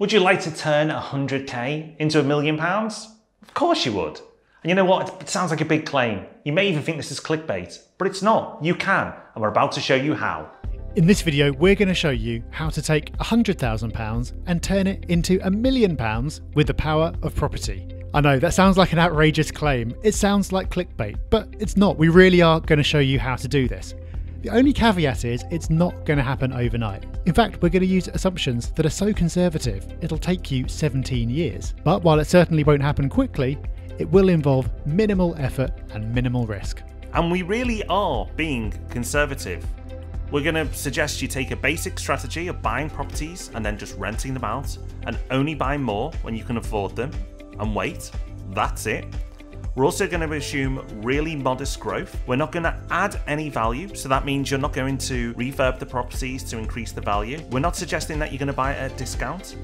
Would you like to turn 100k into a million pounds? Of course you would. And you know what? It sounds like a big claim. You may even think this is clickbait, but it's not. You can, and we're about to show you how. In this video, we're going to show you how to take £100,000 and turn it into a million pounds with the power of property. I know that sounds like an outrageous claim. It sounds like clickbait, but it's not. We really are going to show you how to do this. The only caveat is it's not going to happen overnight. In fact, we're going to use assumptions that are so conservative it'll take you 17 years. But while it certainly won't happen quickly, it will involve minimal effort and minimal risk. And we really are being conservative. We're going to suggest you take a basic strategy of buying properties and then just renting them out and only buy more when you can afford them and wait. That's it. We're also going to assume really modest growth. We're not going to add any value, so that means you're not going to refurb the properties to increase the value. We're not suggesting that you're going to buy at a discount.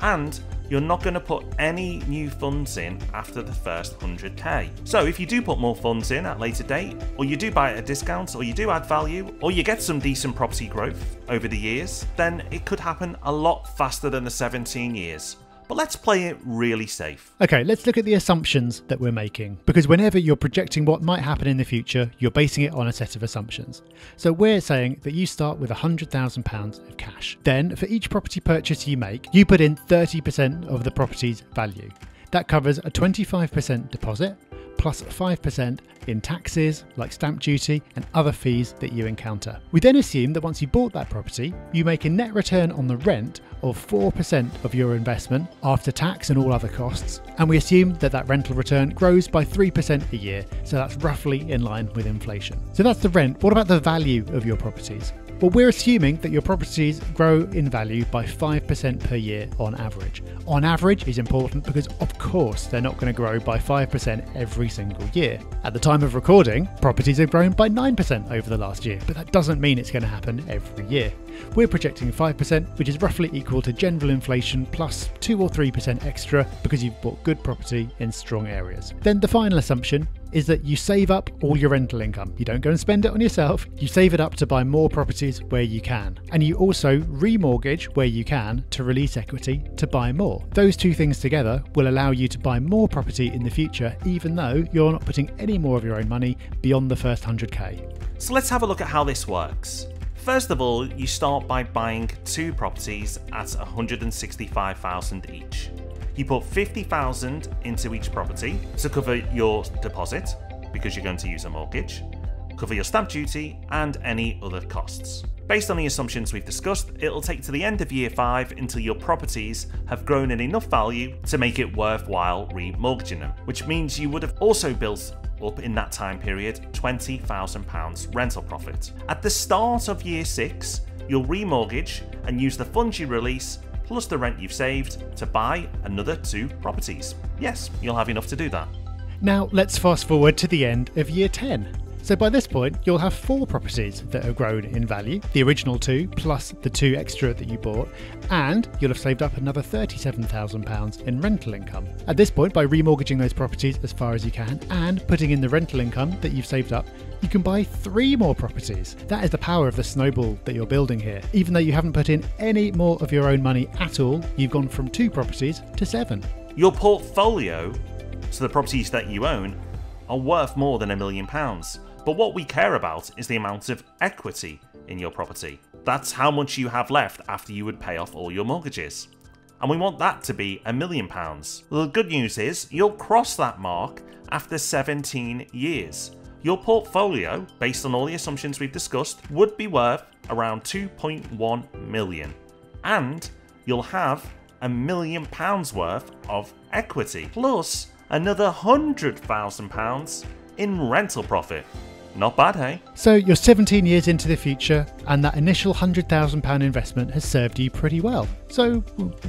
And you're not going to put any new funds in after the first 100k. So if you do put more funds in at a later date, or you do buy at a discount, or you do add value, or you get some decent property growth over the years, then it could happen a lot faster than the 17 years but let's play it really safe. Okay, let's look at the assumptions that we're making, because whenever you're projecting what might happen in the future, you're basing it on a set of assumptions. So we're saying that you start with £100,000 of cash. Then, for each property purchase you make, you put in 30% of the property's value. That covers a 25% deposit, plus 5% in taxes like stamp duty and other fees that you encounter. We then assume that once you bought that property, you make a net return on the rent of 4% of your investment after tax and all other costs, and we assume that that rental return grows by 3% a year, so that's roughly in line with inflation. So that's the rent. What about the value of your properties? Well, we're assuming that your properties grow in value by 5% per year on average. On average is important because, of course, they're not going to grow by 5% every single year. At the time of recording, properties have grown by 9% over the last year, but that doesn't mean it's going to happen every year. We're projecting 5%, which is roughly equal to general inflation plus 2 or 3% extra because you've bought good property in strong areas. Then the final assumption is that you save up all your rental income. You don't go and spend it on yourself, you save it up to buy more properties where you can. And you also remortgage where you can to release equity to buy more. Those two things together will allow you to buy more property in the future, even though you're not putting any more of your own money beyond the first 100k. So let's have a look at how this works. First of all, you start by buying two properties at 165,000 each. You put 50,000 into each property to cover your deposit because you're going to use a mortgage, cover your stamp duty and any other costs. Based on the assumptions we've discussed, it'll take to the end of year 5 until your properties have grown in enough value to make it worthwhile remortgaging them, which means you would have also built up in that time period £20,000 rental profit. At the start of year 6, you'll remortgage and use the funds you release plus the rent you've saved to buy another two properties. Yes, you'll have enough to do that. Now let's fast forward to the end of year 10. So by this point, you'll have four properties that have grown in value the original two, plus the two extra that you bought, and you'll have saved up another £37,000 in rental income. At this point, by remortgaging those properties as far as you can and putting in the rental income that you've saved up, you can buy three more properties. That is the power of the snowball that you're building here. Even though you haven't put in any more of your own money at all, you've gone from two properties to seven. Your portfolio, so the properties that you own, are worth more than a million pounds. But what we care about is the amount of equity in your property. That's how much you have left after you would pay off all your mortgages. And we want that to be a million pounds. The good news is you'll cross that mark after 17 years. Your portfolio, based on all the assumptions we've discussed, would be worth around 2.1 million. And you'll have a million pounds worth of equity, plus another £100,000 in rental profit. Not bad, hey? So you're 17 years into the future, and that initial £100,000 investment has served you pretty well. So,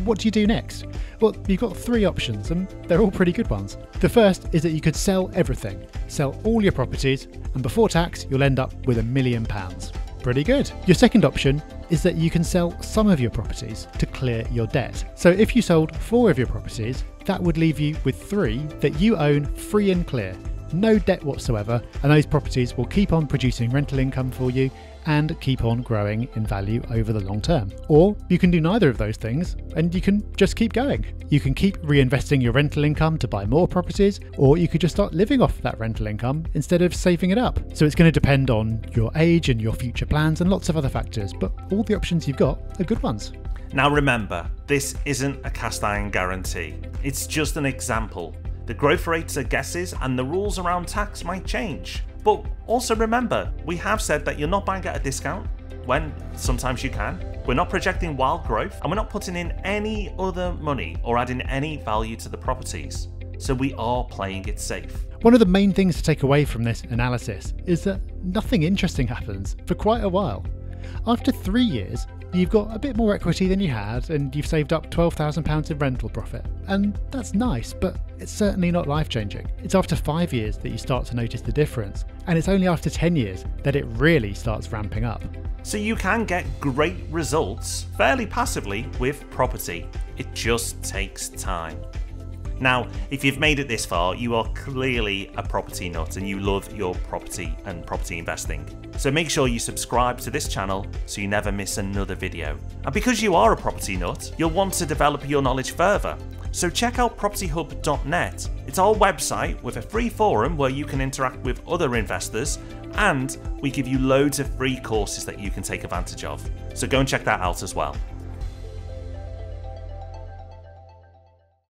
what do you do next? Well, you've got three options, and they're all pretty good ones. The first is that you could sell everything, sell all your properties, and before tax, you'll end up with a million pounds. Pretty good. Your second option is that you can sell some of your properties to clear your debt. So, if you sold four of your properties, that would leave you with three that you own free and clear no debt whatsoever, and those properties will keep on producing rental income for you and keep on growing in value over the long term. Or you can do neither of those things and you can just keep going. You can keep reinvesting your rental income to buy more properties, or you could just start living off that rental income instead of saving it up. So it's going to depend on your age and your future plans and lots of other factors, but all the options you've got are good ones. Now remember, this isn't a cast iron guarantee, it's just an example. The growth rates are guesses and the rules around tax might change. But also remember, we have said that you're not buying at a discount when sometimes you can. We're not projecting wild growth and we're not putting in any other money or adding any value to the properties. So we are playing it safe. One of the main things to take away from this analysis is that nothing interesting happens for quite a while. After three years, you've got a bit more equity than you had and you've saved up £12,000 in rental profit. And that's nice, but it's certainly not life changing. It's after five years that you start to notice the difference, and it's only after 10 years that it really starts ramping up. So you can get great results fairly passively with property. It just takes time. Now, if you've made it this far, you are clearly a property nut and you love your property and property investing. So make sure you subscribe to this channel so you never miss another video. And because you are a property nut, you'll want to develop your knowledge further. So check out propertyhub.net. It's our website with a free forum where you can interact with other investors and we give you loads of free courses that you can take advantage of. So go and check that out as well.